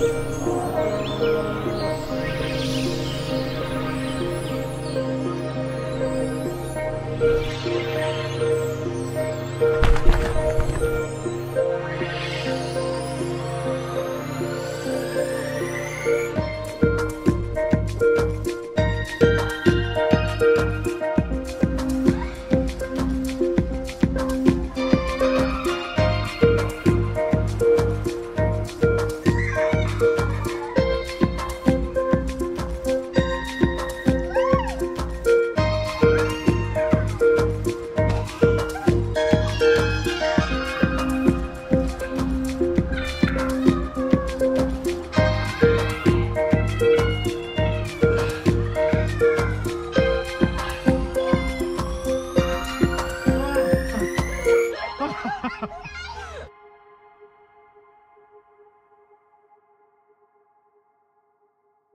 you